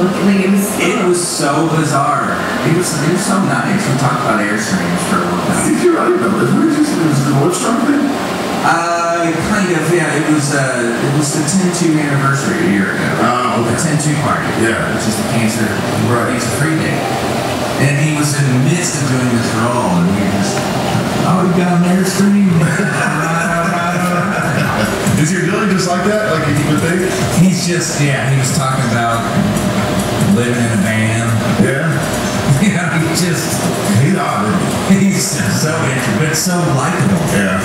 look like it was. It was so bizarre. He was he was so nice. We talked about airstreams for a little I bit. think you're right though. Isn't it just it was the Livestrong thing? Uh, kind of, yeah. It was uh, it was the 10-2 anniversary a year ago. Oh, The okay. 10-2 party. Yeah. Which is the cancer Right. cancer free day. And he was in the midst of doing this role, and we were just, oh, we got an airstream. Is your Billy just like that? Like you would think? He's just, yeah. He was talking about living in a van. Yeah. You know, he just, He's odd. he's so interesting, but so likable. Yeah.